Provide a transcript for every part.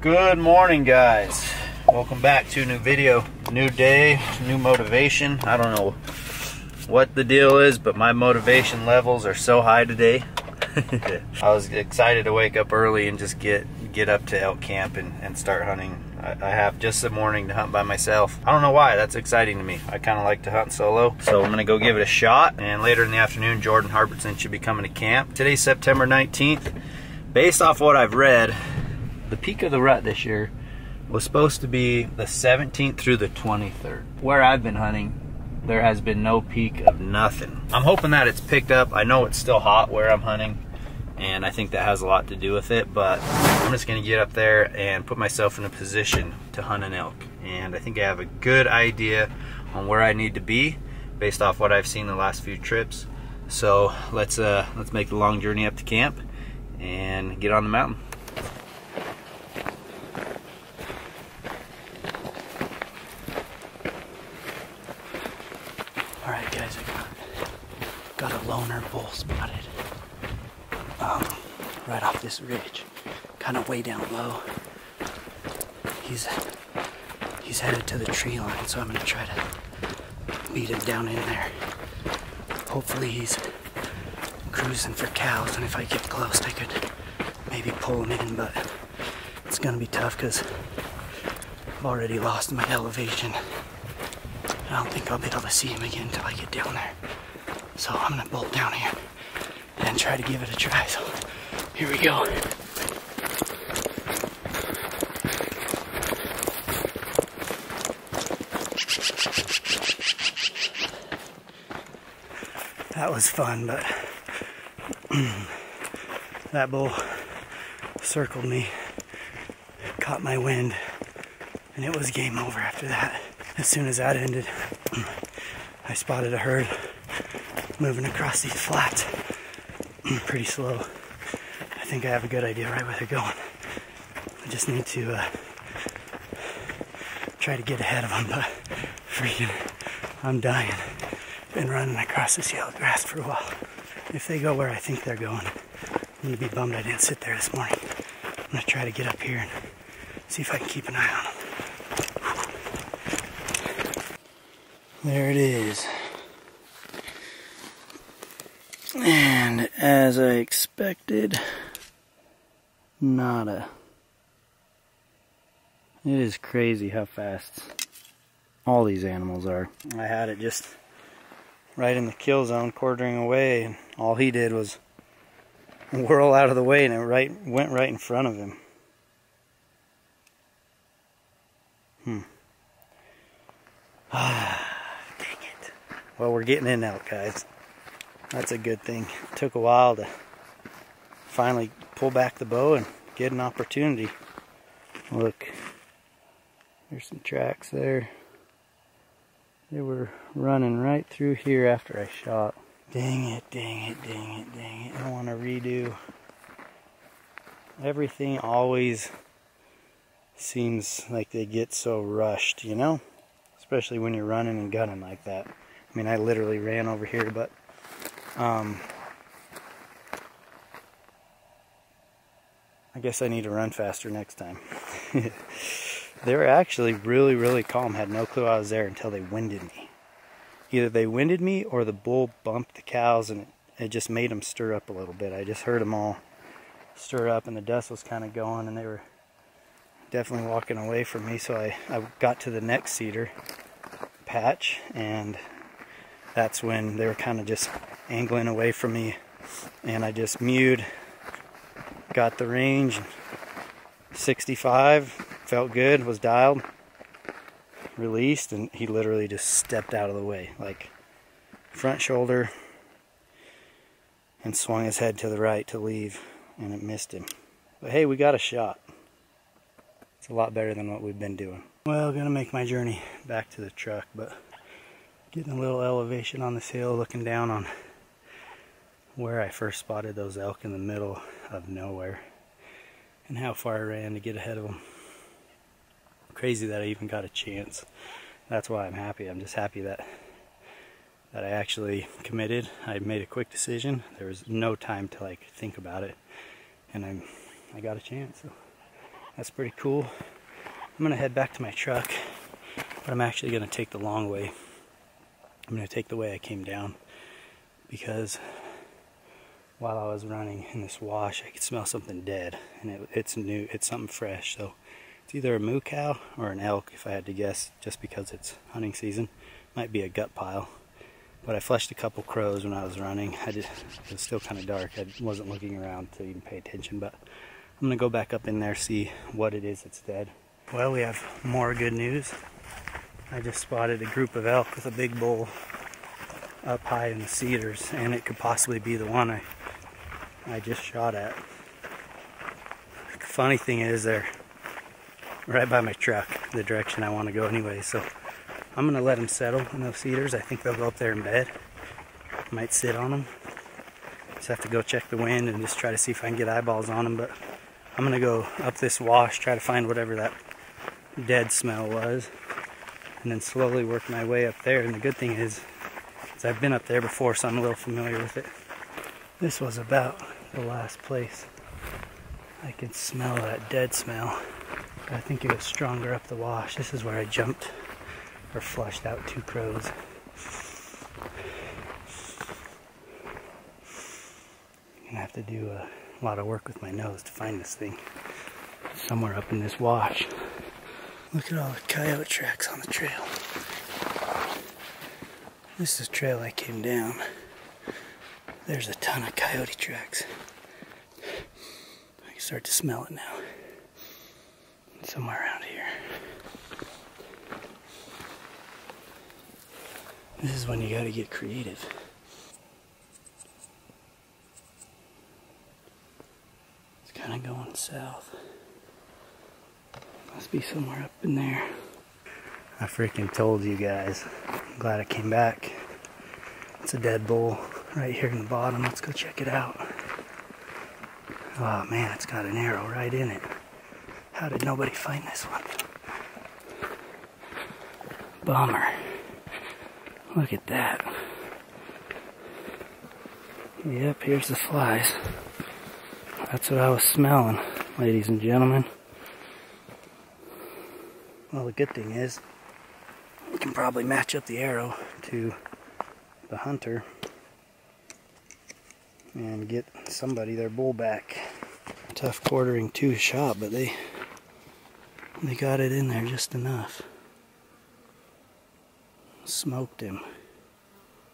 Good morning guys. Welcome back to a new video. New day, new motivation. I don't know what the deal is, but my motivation levels are so high today. I was excited to wake up early and just get get up to elk camp and, and start hunting. I, I have just the morning to hunt by myself. I don't know why, that's exciting to me. I kind of like to hunt solo. So I'm gonna go give it a shot. And later in the afternoon, Jordan Harbertson should be coming to camp. Today's September 19th. Based off what I've read, the peak of the rut this year was supposed to be the 17th through the 23rd. Where I've been hunting, there has been no peak of nothing. I'm hoping that it's picked up. I know it's still hot where I'm hunting and I think that has a lot to do with it, but I'm just gonna get up there and put myself in a position to hunt an elk. And I think I have a good idea on where I need to be based off what I've seen the last few trips. So let's uh, let's make the long journey up to camp and get on the mountain. All right, guys, I got, got a loner bull spotted um, right off this ridge, kind of way down low. He's he's headed to the tree line, so I'm gonna try to beat him down in there. Hopefully he's cruising for cows, and if I get close, I could maybe pull them in, but it's gonna be tough because I've already lost my elevation. I don't think I'll be able to see him again until I get down there. So I'm gonna bolt down here and try to give it a try. So here we go. That was fun, but that bull circled me, caught my wind, and it was game over after that. As soon as that ended, I spotted a herd moving across these flats pretty slow. I think I have a good idea right where they're going. I just need to uh, try to get ahead of them, but freaking, I'm dying. Been running across this yellow grass for a while. If they go where I think they're going, I'm gonna be bummed I didn't sit there this morning. I'm gonna try to get up here and see if I can keep an eye on them. There it is. And as I expected, nada. It is crazy how fast all these animals are. I had it just right in the kill zone, quartering away, and all he did was whirl out of the way and it right went right in front of him. Hmm. Ah, dang it. Well, we're getting in out, guys that's a good thing. It took a while to finally pull back the bow and get an opportunity. Look, there's some tracks there. They were running right through here after I shot. Dang it, dang it, dang it, dang it. I want to redo. Everything always seems like they get so rushed, you know? Especially when you're running and gunning like that. I mean, I literally ran over here, but um, I guess I need to run faster next time. they were actually really, really calm. Had no clue I was there until they winded me. Either they winded me or the bull bumped the cows and it, it just made them stir up a little bit. I just heard them all stir up and the dust was kind of going and they were definitely walking away from me. So I, I got to the next cedar patch and that's when they were kind of just angling away from me and I just mewed got the range 65 felt good was dialed released and he literally just stepped out of the way like front shoulder and swung his head to the right to leave and it missed him. But hey we got a shot. It's a lot better than what we've been doing. Well gonna make my journey back to the truck but getting a little elevation on this hill looking down on where I first spotted those elk in the middle of nowhere and how far I ran to get ahead of them. Crazy that I even got a chance. That's why I'm happy. I'm just happy that that I actually committed. I made a quick decision. There was no time to like think about it. and I'm I got a chance. So that's pretty cool. I'm gonna head back to my truck, but I'm actually gonna take the long way. I'm gonna take the way I came down because while I was running in this wash, I could smell something dead, and it, it's new, it's something fresh. So it's either a moo cow or an elk, if I had to guess, just because it's hunting season. Might be a gut pile. But I flushed a couple crows when I was running. I just, it was still kind of dark. I wasn't looking around to even pay attention, but I'm gonna go back up in there, see what it is that's dead. Well, we have more good news. I just spotted a group of elk with a big bull up high in the cedars, and it could possibly be the one I, I just shot at. The funny thing is, they're right by my truck, the direction I want to go anyway, so I'm gonna let them settle in those cedars. I think they'll go up there in bed. Might sit on them. Just have to go check the wind and just try to see if I can get eyeballs on them. But I'm gonna go up this wash, try to find whatever that dead smell was, and then slowly work my way up there. And the good thing is, is I've been up there before, so I'm a little familiar with it. This was about the last place I could smell that dead smell. I think it was stronger up the wash. This is where I jumped or flushed out two crows. I'm gonna have to do a lot of work with my nose to find this thing. Somewhere up in this wash. Look at all the coyote tracks on the trail. This is the trail I came down. There's a ton of coyote tracks. I can start to smell it now. Somewhere around here. This is when you gotta get creative. It's kind of going south. Must be somewhere up in there. I freaking told you guys. I'm glad I came back. It's a dead bull right here in the bottom. Let's go check it out. Oh man, it's got an arrow right in it. How did nobody find this one? Bummer. Look at that. Yep, here's the flies. That's what I was smelling, ladies and gentlemen. Well, the good thing is, we can probably match up the arrow to the hunter and get somebody their bull back. Tough quartering two shot, but they they got it in there just enough smoked him.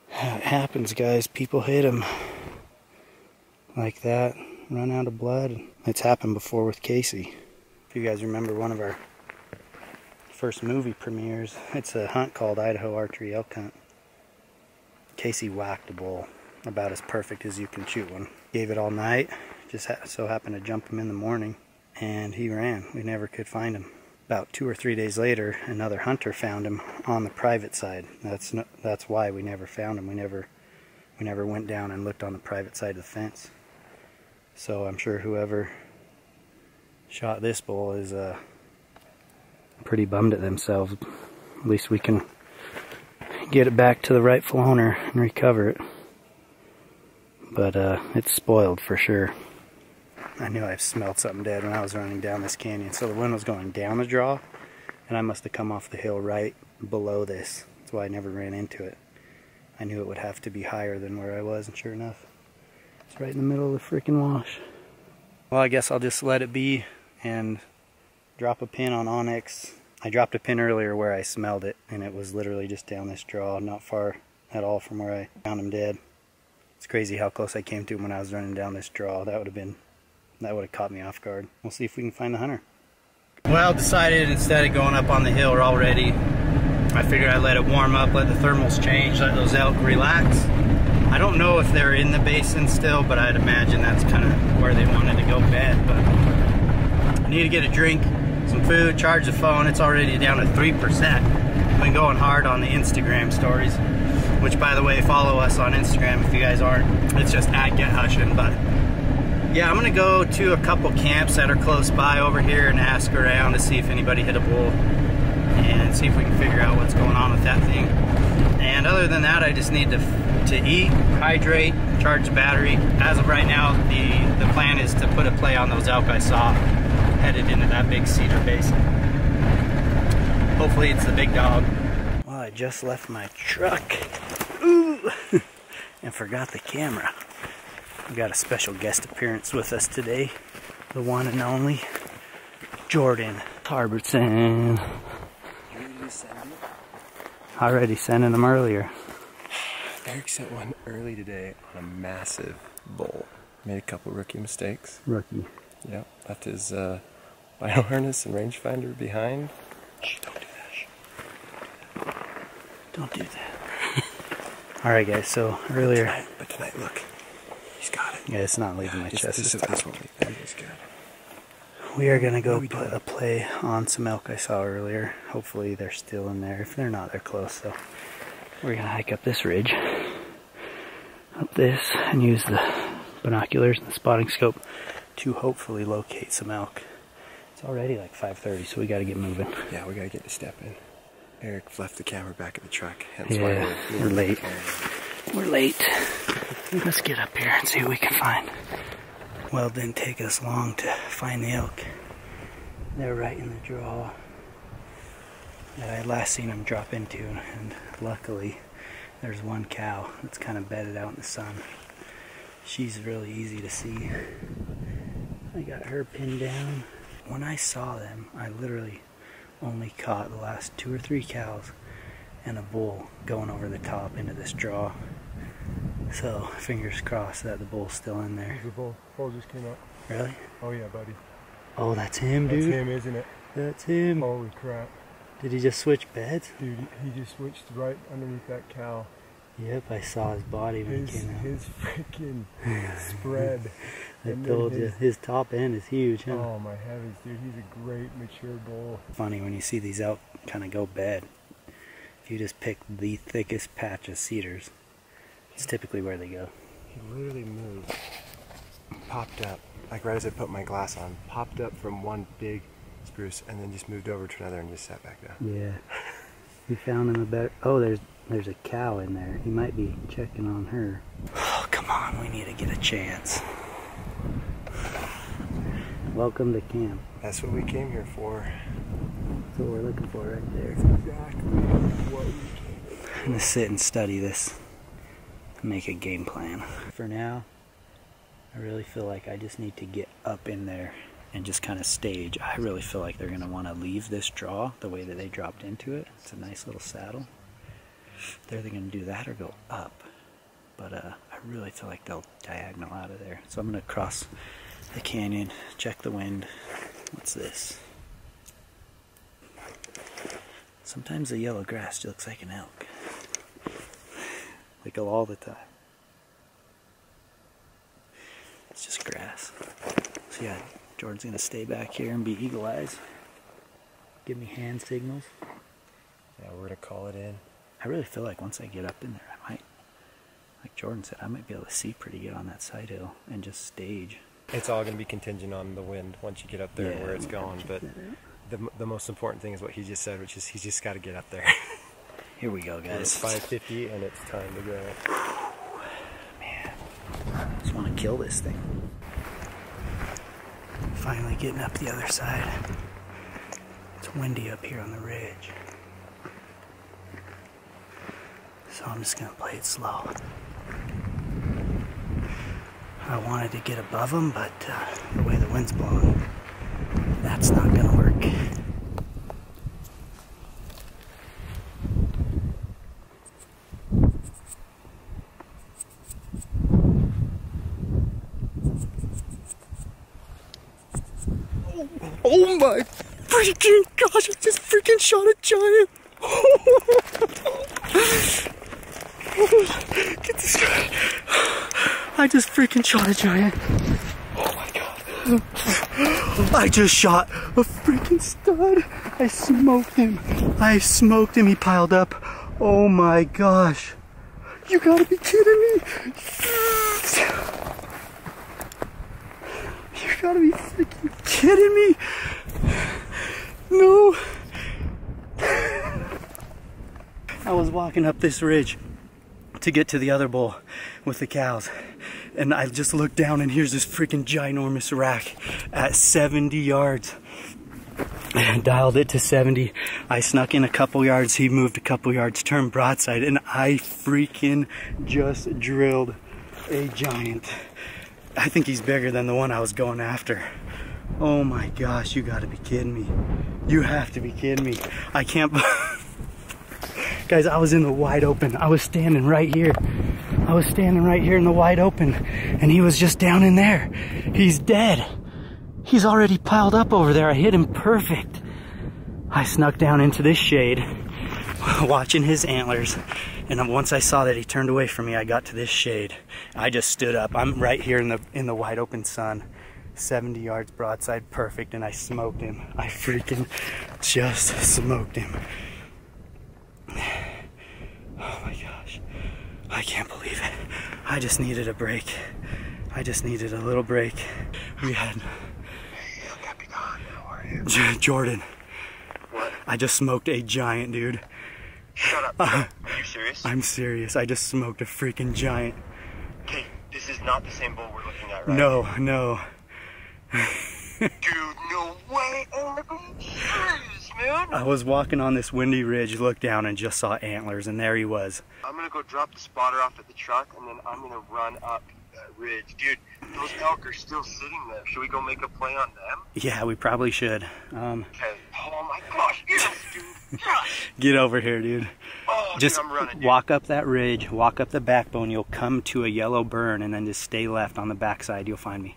It happens, guys. People hit him like that, run out of blood. It's happened before with Casey. If you guys remember one of our first movie premieres, it's a hunt called Idaho Archery Elk Hunt. Casey whacked a bull about as perfect as you can shoot one. Gave it all night, just so happened to jump him in the morning, and he ran. We never could find him about two or three days later, another hunter found him on the private side. That's no, that's why we never found him. We never we never went down and looked on the private side of the fence. So I'm sure whoever shot this bull is uh, pretty bummed at themselves. At least we can get it back to the rightful owner and recover it. But uh, it's spoiled for sure. I knew I smelled something dead when I was running down this canyon. So the wind was going down the draw, and I must have come off the hill right below this. That's why I never ran into it. I knew it would have to be higher than where I was, and sure enough, it's right in the middle of the freaking wash. Well, I guess I'll just let it be and drop a pin on onX. I dropped a pin earlier where I smelled it, and it was literally just down this draw, not far at all from where I found him dead. It's crazy how close I came to him when I was running down this draw. That would have been that would have caught me off guard. We'll see if we can find the hunter. Well, decided instead of going up on the hill already, I figured I'd let it warm up, let the thermals change, let those elk relax. I don't know if they're in the basin still, but I'd imagine that's kind of where they wanted to go bed. But I need to get a drink, some food, charge the phone. It's already down to 3%. Been going hard on the Instagram stories, which by the way, follow us on Instagram if you guys aren't. It's just at Get Hushin', but yeah, I'm gonna go to a couple camps that are close by over here and ask around to see if anybody hit a bull and see if we can figure out what's going on with that thing. And other than that, I just need to to eat, hydrate, charge the battery. As of right now, the, the plan is to put a play on those elk I saw headed into that big cedar basin. Hopefully it's the big dog. Well, I just left my truck Ooh. and forgot the camera. We got a special guest appearance with us today. The one and only Jordan Harbertson. Already sent them earlier. Eric sent one early today on a massive bull. Made a couple rookie mistakes. Rookie. Yep, left his uh, bino harness and rangefinder behind. Shh, don't do that. Don't do that. Alright guys, so earlier... Tonight, but tonight, look. He's got it. Yeah, it's not leaving my It's- chest This, this this, time. won't leave. That is good. We are gonna go put doing? a play on some elk I saw earlier. Hopefully they're still in there. If they're not, they're close. So we're gonna hike up this ridge, up this, and use the binoculars and the spotting scope to hopefully locate some elk. It's already like 5:30, so we got to get moving. Yeah, we gotta get the step in. Eric left the camera back at the truck. Hence Yeah, why we're, we're late. We're late. Let's get up here and see what we can find. Well, it didn't take us long to find the elk. They're right in the draw that I last seen them drop into, and luckily there's one cow that's kind of bedded out in the sun. She's really easy to see. I got her pinned down. When I saw them, I literally only caught the last two or three cows and a bull going over the top into this draw. So fingers crossed that the bull's still in there. The bull, bull just came up. Really? Oh yeah, buddy. Oh, that's him, dude. That's him, isn't it? That's him. Holy crap. Did he just switch beds? Dude, he just switched right underneath that cow. Yep, I saw his body when His, he came out. his freaking spread. I and told you, his- his top end is huge, huh? Oh my heavens, dude. He's a great mature bull. Funny when you see these elk kind of go bed. If you just pick the thickest patch of cedars, it's typically where they go. He literally moved, popped up, like right as I put my glass on, popped up from one big spruce and then just moved over to another and just sat back down. Yeah. We found him a better. Oh, there's there's a cow in there. He might be checking on her. Oh, come on. We need to get a chance. Welcome to camp. That's what we came here for. That's what we're looking for right there. Exactly what we came I'm gonna sit and study this. Make a game plan. For now, I really feel like I just need to get up in there and just kind of stage. I really feel like they're gonna want to leave this draw the way that they dropped into it. It's a nice little saddle. They're either gonna do that or go up. But uh, I really feel like they'll diagonal out of there. So I'm gonna cross the canyon, check the wind. What's this? Sometimes the yellow grass looks like an elk. They go all the time. It's just grass. So yeah, Jordan's gonna stay back here and be eagle eyes. Give me hand signals. Yeah, we're gonna call it in. I really feel like once I get up in there, I might, like Jordan said, I might be able to see pretty good on that side hill and just stage. It's all gonna be contingent on the wind once you get up there and where it's we'll going. But the, the most important thing is what he just said, which is he's just got to get up there. Here we go, guys. it's 5:50 and it's time to go. Man, I just want to kill this thing. Finally getting up the other side. It's windy up here on the ridge. So I'm just going to play it slow. I wanted to get above them, but uh, the way the wind's blowing, that's not going to work. Oh my freaking gosh! I just freaking shot a giant. Get this guy! I just freaking shot a giant. Oh my god! I just shot a freaking stud. I smoked him. I smoked him. He piled up. Oh my gosh. You gotta be kidding me. You gotta be freaking kidding me. No. I was walking up this ridge to get to the other bull with the cows. And I just looked down and here's this freaking ginormous rack at 70 yards. Dialed it to 70. I snuck in a couple yards. He moved a couple yards, turned broadside, and I freaking just drilled a giant. I think he's bigger than the one I was going after. Oh my gosh, you gotta be kidding me. You have to be kidding me. I can't. Guys, I was in the wide open. I was standing right here. I was standing right here in the wide open, and he was just down in there. He's dead. He's already piled up over there. I hit him perfect. I snuck down into this shade, watching his antlers. And once I saw that he turned away from me, I got to this shade. I just stood up. I'm right here in the in the wide open sun. 70 yards broadside perfect and I smoked him. I freaking just smoked him. Oh my gosh. I can't believe it. I just needed a break. I just needed a little break. We had Jordan. What? I just smoked a giant, dude. Shut up. Are you serious? I'm serious. I just smoked a freaking giant. Okay, this is not the same bull we're looking at, right? No, no. Dude, no way. Oh serious, man. I was walking on this windy ridge, looked down, and just saw antlers, and there he was. I'm gonna go drop the spotter off at the truck, and then I'm gonna run up that ridge. Dude, those elk are still sitting there. Should we go make a play on them? Yeah, we probably should. Um, Okay. Oh my gosh, yes, dude. Yes. get over here, dude. Oh, Just dude, I'm running, dude. walk up that ridge, walk up the backbone. You'll come to a yellow burn, and then just stay left on the backside. You'll find me.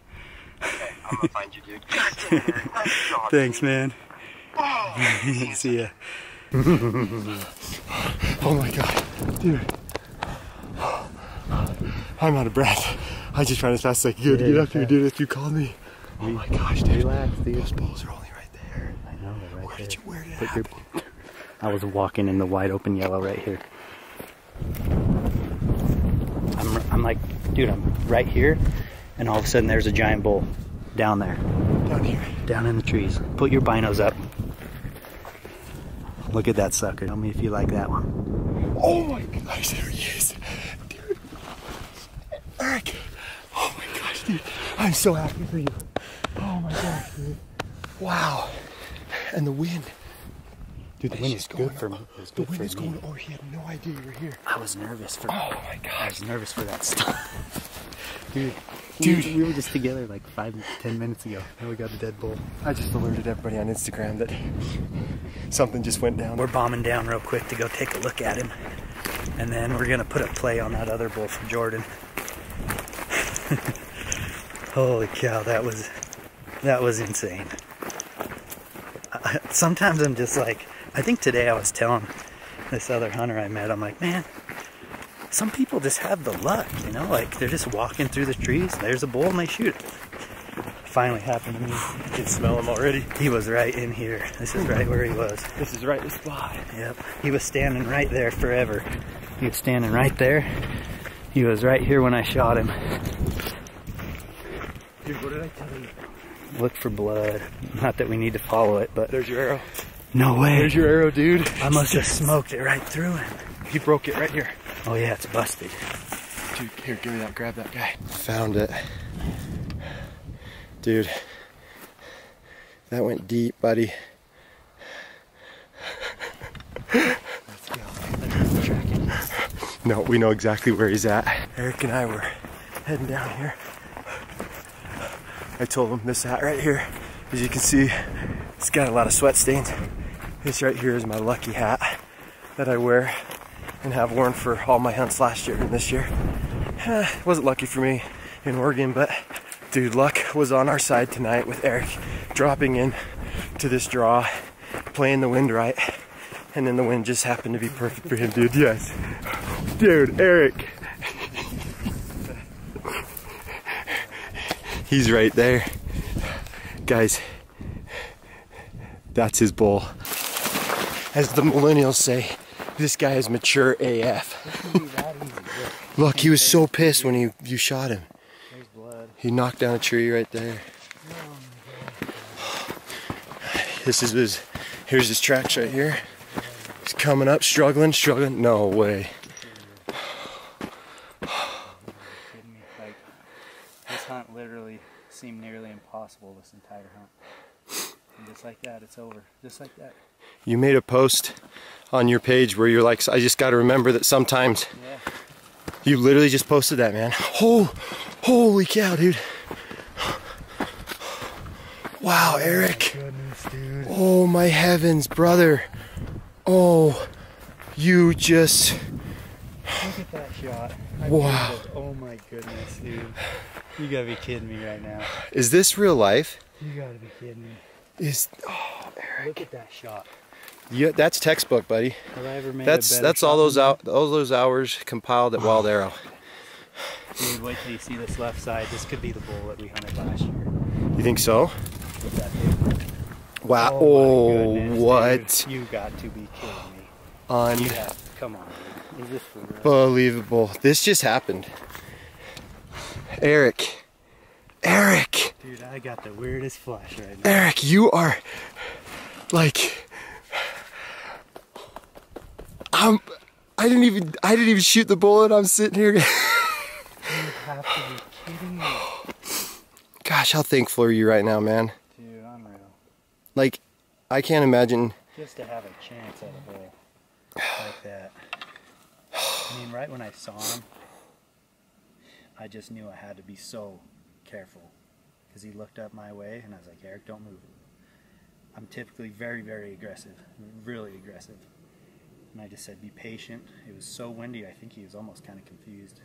Okay, I'm gonna find you, dude. God damn it. Nice job, Thanks, man. Oh, See ya. Oh my god, dude. I'm out of breath. I just ran as fast as I could to Yeah, get up here, dude. If you called me. Oh my gosh, dude. Relax, dude. Those balls are only right there. I know, they're right Where did you, where did it Put your- I was walking in the wide open yellow right here. I'm, I'm like, dude, I'm right here, and all of a sudden there's a giant bull down there, Down here. down in the trees. Put your binos up. Look at that sucker. Tell me if you like that one. Oh my gosh, there he is. Dude. Eric. Oh my gosh, dude. I'm so happy for you. Oh my gosh, dude. Wow. And the wind. Dude, the wind is good going for me. up. The wind is me. going. Oh, he had no idea you were here. I was nervous for. Oh my I gosh. was nervous for that stuff. Dude, Dude. we, we were just together like five, ten minutes ago. Now we got a dead bull. I just alerted everybody on Instagram that something just went down. We're bombing down real quick to go take a look at him. And then we're gonna put a play on that other bull from Jordan. Holy cow, that was that was insane. I, sometimes I'm just like, I think today I was telling this other hunter I met, I'm like, man, some people just have the luck, you know, like they're just walking through the trees, there's a bull and they shoot it. Finally happened to me. You can smell him already. He was right in here. This is right where he was. This is right the spot. Yep. He was standing right there forever. He was standing right there. He was right here when I shot him. Dude, what did I tell you? Look for blood. Not that we need to follow it, but There's your arrow. no way. There's your arrow, dude. I must have smoked it right through him. He broke it right here. Oh yeah, it's busted. Dude, here, give me that. Grab that guy. Found it. Dude. That went deep, buddy. Let's go. Let's track him. No, we know exactly where he's at. Eric and I were heading down here. I told him this hat right here, as you can see, it's got a lot of sweat stains. This right here is my lucky hat that I wear and have worn for all my hunts last year and this year. Eh, wasn't lucky for me in Oregon, but dude, luck was on our side tonight with Eric dropping in to this draw, playing the wind right, and then the wind just happened to be perfect for him, dude. Yes. Dude, Eric. He's right there. Guys, that's his bull. As the millennials say, this guy is mature AF. Look, he was so pissed when you, you shot him. He knocked down a tree right there. This is his, here's his tracks right here. He's coming up, struggling, struggling. No way. this hunt literally seemed nearly impossible this entire hunt. And just like that, it's over. Just like that. You made a post on your page where you're like, I just got to remember that sometimes Yeah. you literally just posted that, man. Oh, holy cow, dude. Wow, Eric. Goodness, dude. Oh my heavens, brother. Oh, you just. Look at that shot. I Wow. Oh my goodness, dude. You gotta be kidding me right now. Is this real life? You gotta be kidding me. Is oh, Eric. Look at that shot. Yeah, that's textbook, buddy. Have I ever made That's that's all those out all those hours compiled at Wild Arrow. Dude, wait till you see this left side. This could be the bull that we hunted last year. You think so? With that big Wow. Oh my Oh, goodness, what? dude. You got to be kidding me. On. Have. Come on, this for? This just happened. Eric. Eric. Dude, I got the weirdest flash right now. Eric, you are like I'm I didn't even I didn't even shoot the bullet. I'm sitting here. You have to be kidding me. Gosh, how thankful are you right now, man? Dude, unreal. Like I can't imagine Just to have a chance at a bull like that. I mean, right when I saw him, I just knew I had to be so careful. Because he looked up my way, and I was like, Eric, don't move. I'm typically very, very aggressive. Really aggressive. And I just said, be patient. It was so windy, I think he was almost kind of confused.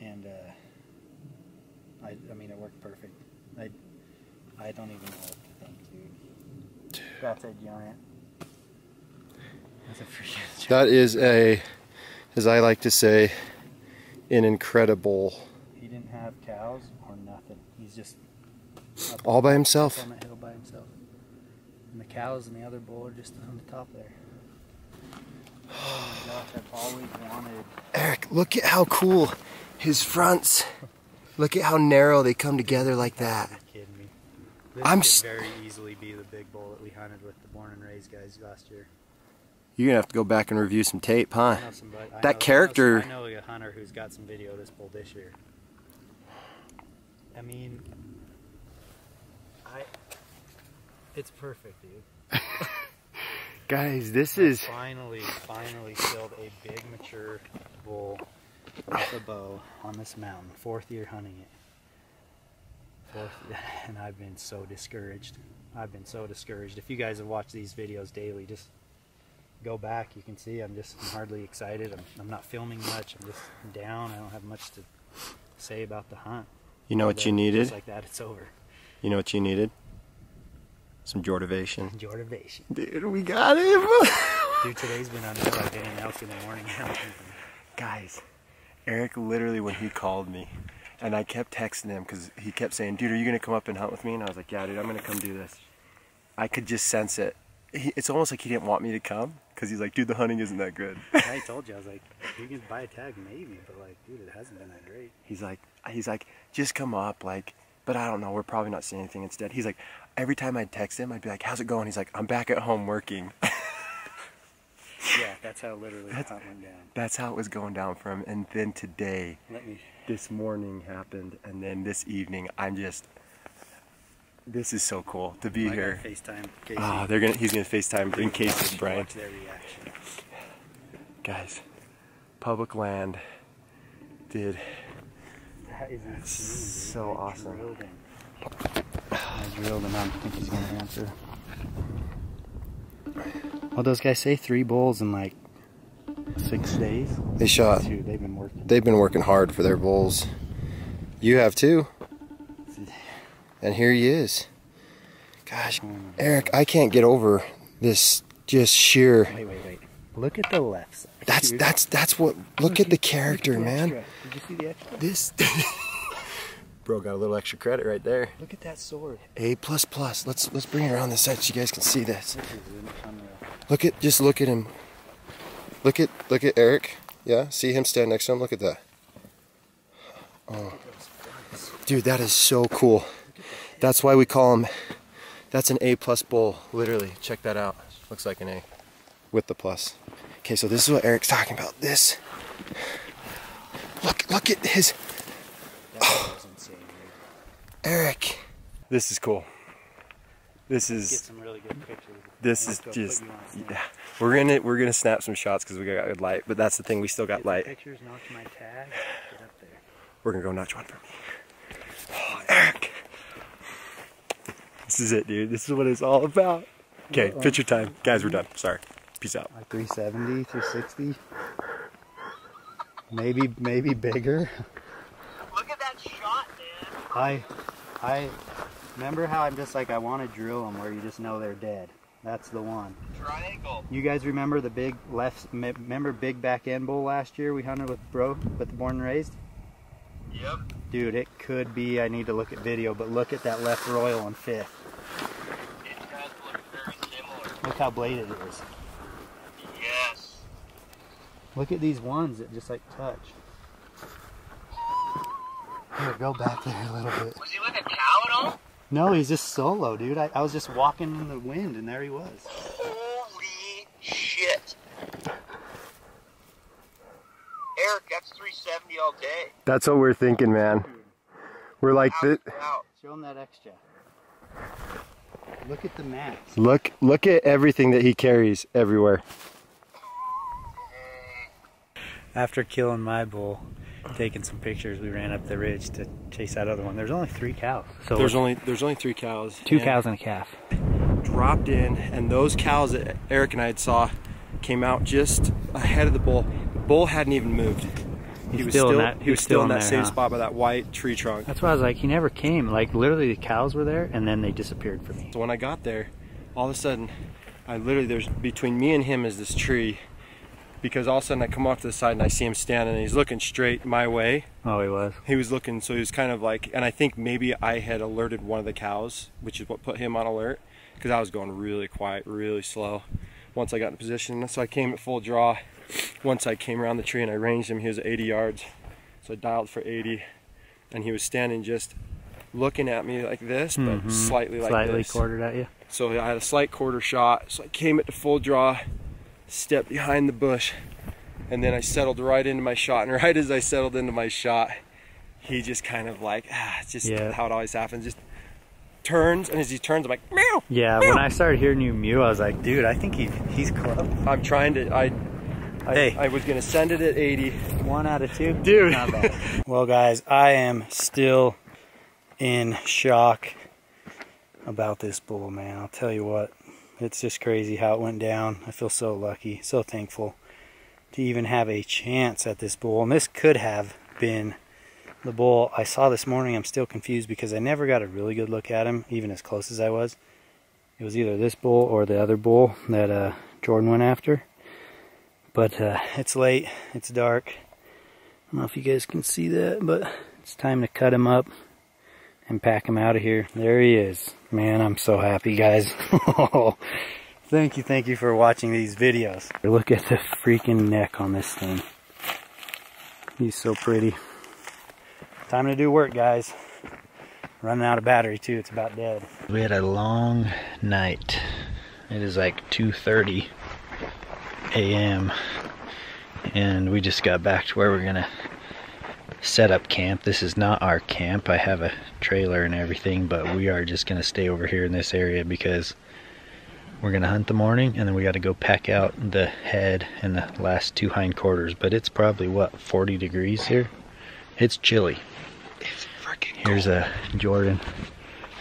And, uh, I, I mean, it worked perfect. I, I don't even know what to think, dude. That's a giant. That's a freaking giant. that is a as I like to say an incredible He didn't have cows or nothing. He's just all by himself. on the hill by himself. And the cows and the other bull are just on the top there. Oh my gosh, I've always wanted. Eric, look at how cool his fronts. Look at how narrow they come together like that. Kidding me. This I'm could s- very easily be the big bull that we hunted with the born and raised guys last year. You're gonna have to go back and review some tape, huh? I know somebody, I That know- I know- character- I know, a hunter who's got some video of this bull this year. I mean, I. It's perfect, dude. Guys, this I is finally, finally killed a big mature bull with a bow on this mountain. Fourth year hunting it. Fourth, and I've been so discouraged. I've been so discouraged. If you guys have watched these videos daily, just go back. You can see I'm just I'm hardly excited. I'm, I'm not filming much. I'm just down. I don't have much to say about the hunt. you know what you needed? Just like that, it's over. You know what you needed? Some Jordivation. Jordivation. Dude, we got him! Dude, today's been unreal. I've been in in the morning. Guys, Eric literally when he called me and I kept texting him because he kept saying, dude, are you gonna come up and hunt with me? And I was like, yeah, dude, I'm gonna come do this. I could just sense it. He, it's almost like he didn't want me to come because he's like, dude, the hunting isn't that good. I told you, I was like, you can buy a tag maybe, but like, dude, it hasn't been that great. He's like, he's like, just come up, like, but I don't know, we're probably not seeing anything instead. He's like, every time I'd text him, I'd be like, how's it going? He's like, I'm back at home working. Yeah, that's how literally the hunt went down. That's how it was going down for him. And then today, Let me. this morning happened, and then this evening, I'm just, this is so cool to be I here. FaceTime Casey. Ah, they're gonna, he's gonna FaceTime in case Brian. Watch their reaction. Guys, public land did That is dude. So awesome. I drilled him. I don't think he's gonna answer. Well, those guys say three bulls in like six days. They shot. Dude, they've been working. They've been working hard for their bulls. You have too. And here he is. Gosh, Eric, I can't get over this just sheer Wait, wait, wait. Look at the left side. that's that's that's what look at the character, man. Did you see the extra? This Bro got a little extra credit right there. Look at that sword. A plus plus. Let's let's bring it around this side so you guys can see this. This is unreal. Look at just look at him. Look at look at Eric. Yeah, see him stand next to him. Look at that. Oh, dude, that is so cool. That's why we call him. That's an A plus bull. Literally, check that out. Looks like an A with the plus. Okay, so this is what Eric's talking about. This. Look, look at his. That was Eric. This is cool. This Get is some really good pictures. this is just you on stand. yeah. We're gonna we're gonna snap some shots because we got good light. But that's the thing, we still got Get light. Pictures, notch my tag. Get up there. We're gonna go notch one for me. Oh, Eric. This is it, dude. This is what it's all about. Okay, picture time. Guys, we're done. Sorry. Peace out. Like 370, 360. Maybe, maybe bigger. Look at that shot, man. I, I remember how I'm just like I want to drill them where you just know they're dead. That's the one. Triangle. You guys remember the big left? Remember big back end bull last year we hunted with bro with the born and raised. Yep. Dude, it could be. I need to look at video, but look at that left royal on fifth. It does look very similar. Look how bladed it is. Yes. Look at these ones that just like touch. Here, go back there a little bit. Was he with a cow at all? No, he's just solo, dude. I, I was just walking in the wind, and there he was. Holy shit. Eric, that's 370 all day. That's what we're thinking, man. We're like Out, this. out. Show him that extra. Look at the max. Look look at everything that he carries everywhere. After killing my bull, taking some pictures, we ran up the ridge to chase that other one. There's only three cows. So There's only there's only three cows. two and cows and a calf. dropped in, and those cows that Eric and I had saw came out just ahead of the bull. The bull hadn't even moved. He was still still, in that- he was still in that there, same huh? spot by that white tree trunk. That's why I was like, he never came. Like literally, the cows were there, and then they disappeared for me. So when I got there, all of a sudden, I literally there's between me and him is this tree, because all of a sudden I come off to the side and I see him standing and he's looking straight my way. Oh, he was. He was looking, so he was kind of like, and I think maybe I had alerted one of the cows, which is what put him on alert, because I was going really quiet, really slow. Once I got in position, so I came at full draw. Once I came around the tree and I ranged him, he was 80 yards, so I dialed for 80, and he was standing just looking at me like this, but Mhm. slightly like Slightly this. quartered at you. So I had a slight quarter shot. So I came at the full draw, stepped behind the bush, and then I settled right into my shot. And right as I settled into my shot, he just kind of like, ah, it's just Yeah. how it always happens. Just turns, and as he turns, I'm like, meow. Yeah, when I started hearing you mew, I was like, dude, I think he he's close. I'm trying to. I. I, Hey. I was gonna send it at 80. One out of two, Dude. Not bad. well, guys, I am still in shock about this bull, man. I'll tell you what, it's just crazy how it went down. I feel so lucky, so thankful to even have a chance at this bull. And this could have been the bull I saw this morning. I'm still confused because I never got a really good look at him, even as close as I was. It was either this bull or the other bull that uh, Jordan went after. But uh, it's late, it's dark. I don't know if you guys can see that, but it's time to cut him up and pack him out of here. There he is. Man, I'm so happy, guys. thank you, thank you for watching these videos. Look at the freaking neck on this thing. He's so pretty. Time to do work, guys. Running out of battery too. It's about dead. We had a long night. It is like 2:30 a.m. and we just got back to where we're gonna set up camp. This is not our camp. I have a trailer and everything, but we are just gonna stay over here in this area because we're gonna hunt the morning and then we got to go pack out the head and the last two hindquarters. But it's probably what 40 degrees here. It's chilly. It's freaking Here's a Jordan.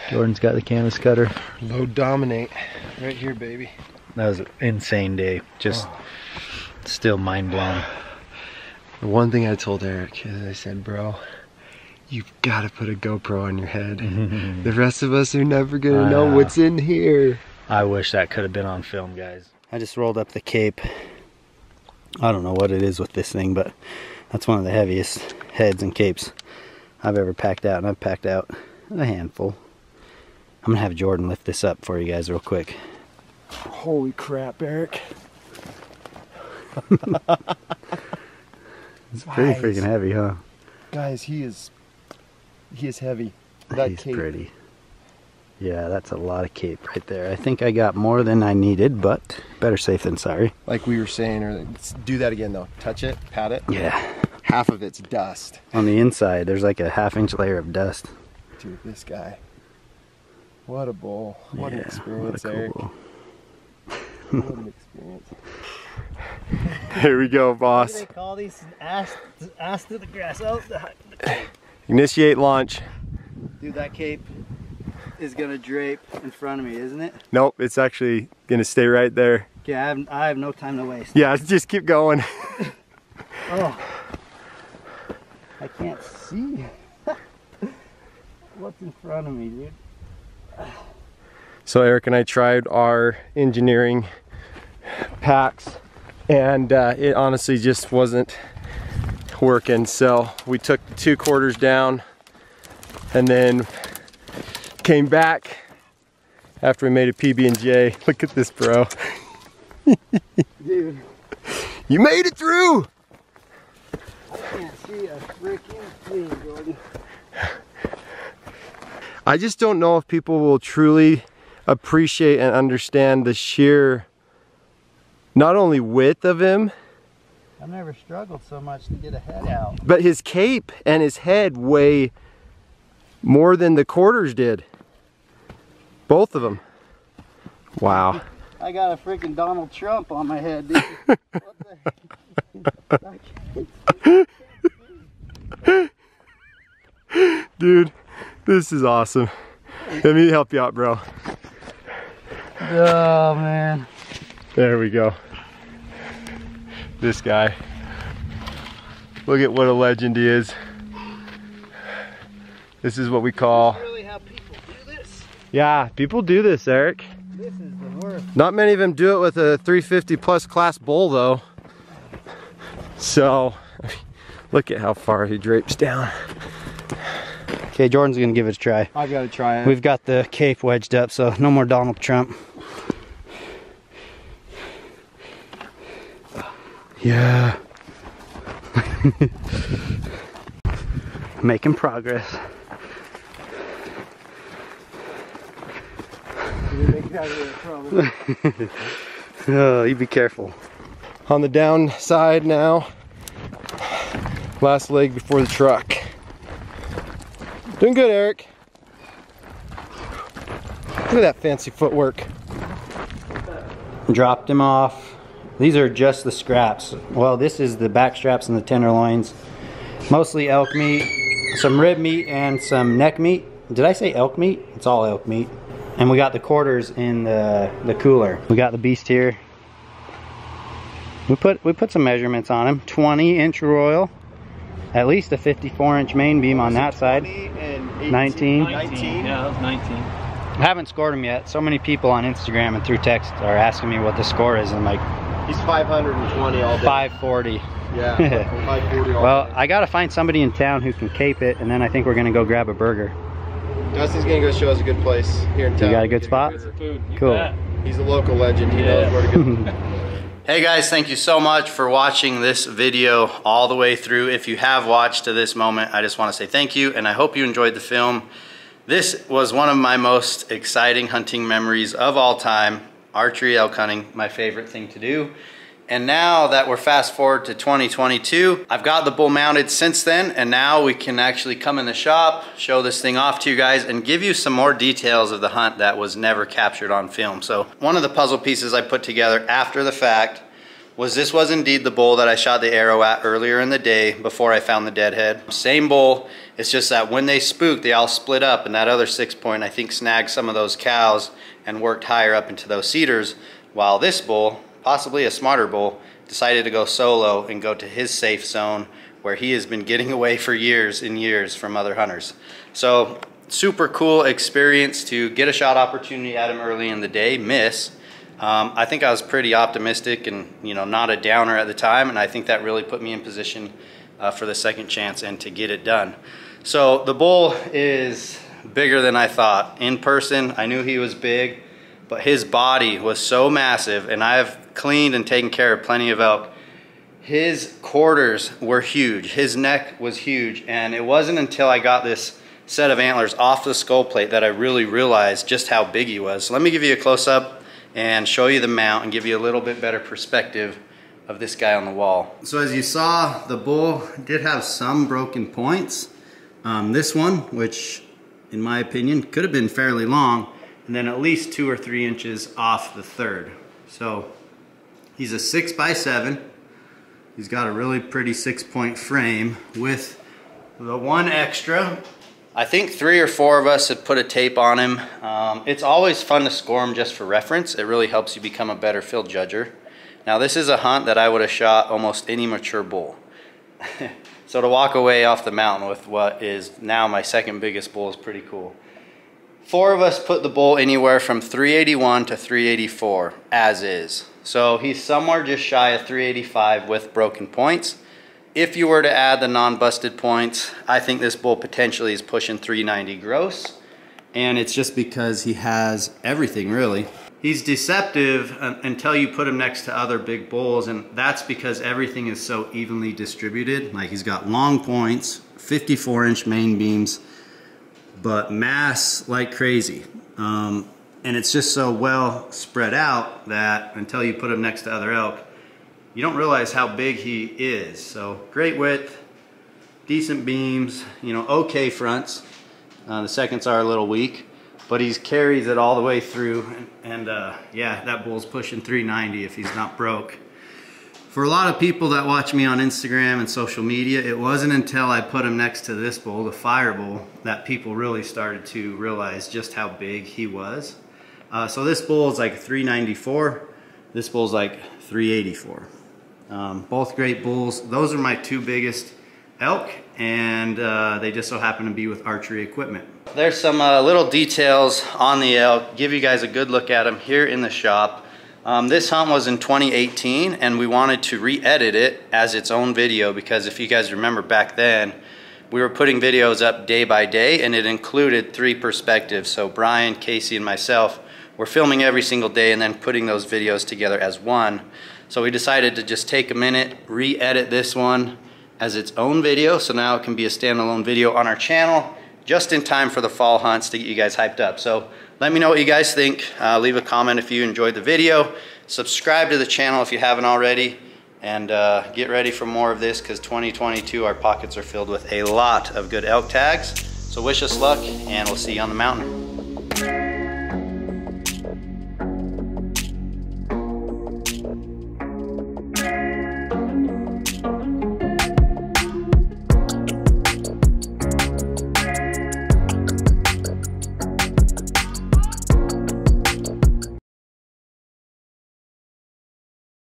Jordan's got the canvas cutter. low dominate right here, baby. That was an insane day. Just oh. still mind blown. The one thing I told Eric is I said, bro, you've got to put a GoPro on your head. the rest of us are never gonna know know. what's in here. I wish that could have been on film, guys. I just rolled up the cape. I don't know what it is with this thing, but that's one of the heaviest heads and capes I've ever packed out, and I've packed out a handful. I'm gonna have Jordan lift this up for you guys real quick. Holy crap, Eric. It's pretty Guys. freaking heavy, huh? Guys, he is he is heavy. That He's cape. pretty. Yeah, that's a lot of cape right there. I think I got more than I needed, but better safe than sorry. Like we were saying, or do that again though. Touch it, pat it. Yeah. Half of it's dust. On the inside, there's like a half inch layer of dust. Dude, this guy. What a bull. What an experience, what a cool Eric. bull. What an experience. Here we go, boss. call these ass, ass to the grass. Oh, Initiate launch. Dude, that cape is gonna drape in front of me, isn't it? Nope, it's actually gonna stay right there. Okay, I have, I have no time to waste. Yeah, just keep going. Oh, I can't see. What's in front of me, dude? So Eric and I tried our engineering packs and uh, it honestly just wasn't working. So we took two quarters down and then came back after we made a PB&J. Look at this, bro. Dude, You made it through! I can't see a freaking thing, Jordan. I just don't know if people will truly appreciate and understand the sheer, not only width of him, I've never struggled so much to get a head out. but his cape and his head weigh more than the quarters did. Both of them. Wow. I got a freaking Donald Trump on my head, dude. what the heck? Dude, this is awesome. Let me help you out, bro. Oh, man. There we go. This guy. Look at what a legend he is. This is what we call. really people? Yeah, people do this, Eric. This is the worst. Not many of them do it with a 350 plus class bull, though. So, look at how far he drapes down. Okay, Jordan's gonna give it a try. I've got to try it. We've got the cape wedged up, so no more Donald Trump. Yeah. Making progress. Oh, you be careful. On the downside now. Last leg before the truck. Doing good, Eric. Look at that fancy footwork. Dropped him off. These are just the scraps. Well, this is the back straps and the tenderloins. Mostly elk meat, some rib meat, and some neck meat. Did I say elk meat? It's all elk meat. And we got the quarters in the, the cooler. We got the beast here. We put we put some measurements on him. 20 inch royal. At least a 54 inch main beam on that side. 19. 19. Yeah, that was 19. I haven't scored him yet. So many people on Instagram and through text are asking me what the score is. I'm like He's 520 all 540. Yeah, 540 all Well, I gotta find somebody in town who can cape it, and then I think we're gonna go grab a burger. Dustin's gonna go show us a good place here in town. You got a good spot? Food. Cool. bet. He's a local legend. He knows where to go. Hey guys, thank you so much for watching this video all the way through. If you have watched to this moment, I just want to say thank you, and I hope you enjoyed the film. This was one of my most exciting hunting memories of all time. Archery elk hunting, my favorite thing to do. And now that we're fast forward to 2022, I've got the bull mounted since then, and now we can actually come in the shop, show this thing off to you guys, and give you some more details of the hunt that was never captured on film. So one of the puzzle pieces I put together after the fact was this was indeed the bull that I shot the arrow at earlier in the day before I found the deadhead. Same bull, it's just that when they spooked, they all split up and that other six point I think snagged some of those cows and worked higher up into those cedars, while this bull, possibly a smarter bull, decided to go solo and go to his safe zone where he has been getting away for years and years from other hunters. So super cool experience to get a shot opportunity at him early in the day, miss, um, I think I was pretty optimistic and you know not a downer at the time, and I think that really put me in position uh, for the second chance and to get it done. So the bull is bigger than I thought. In person, I knew he was big, but his body was so massive, and I've cleaned and taken care of plenty of elk. His quarters were huge. His neck was huge, and it wasn't until I got this set of antlers off the skull plate that I really realized just how big he was. So let me give you a close up and show you the mount and give you a little bit better perspective of this guy on the wall. So as you saw, the bull did have some broken points. Um, this one, which in my opinion. Could have been fairly long, and then at least two or three inches off the third. So he's a six by seven. He's got a really pretty six point frame with the one extra. I think three or four of us have put a tape on him. Um, it's always fun to score him just for reference. It really helps you become a better field judger. Now this is a hunt that I would have shot almost any mature bull. so to walk away off the mountain with what is now my second biggest bull is pretty cool. Four of us put the bull anywhere from 381 to 384 as is. So he's somewhere just shy of 385 with broken points. If you were to add the non-busted points, I think this bull potentially is pushing 390 gross. And it's just because he has everything really. He's deceptive until you put him next to other big bulls and that's because everything is so evenly distributed. Like he's got long points, 54 inch main beams, but mass like crazy. Um, and it's just so well spread out that until you put him next to other elk, you don't realize how big he is. So great width, decent beams, you know, okay fronts. Uh, the seconds are a little weak, but he carries it all the way through. And, and uh, yeah, that bull's pushing 390 if he's not broke. For a lot of people that watch me on Instagram and social media, it wasn't until I put him next to this bull, the Fire Bull, that people really started to realize just how big he was. Uh, so this bull is like 394. This bull's like 384. Um, both great bulls. Those are my two biggest elk and uh, they just so happen to be with archery equipment. There's some uh, little details on the elk. Give you guys a good look at them here in the shop. Um, this hunt was in 2018 and we wanted to re-edit it as its own video because if you guys remember back then, we were putting videos up day by day and it included three perspectives. So Brian, Casey, and myself were filming every single day and then putting those videos together as one. So we decided to just take a minute, re-edit this one as its own video. So now it can be a standalone video on our channel just in time for the fall hunts to get you guys hyped up. So let me know what you guys think. Uh, leave a comment if you enjoyed the video. Subscribe to the channel if you haven't already. And uh, get ready for more of this because 2022, our pockets are filled with a lot of good elk tags. So wish us luck and we'll see you on the mountain.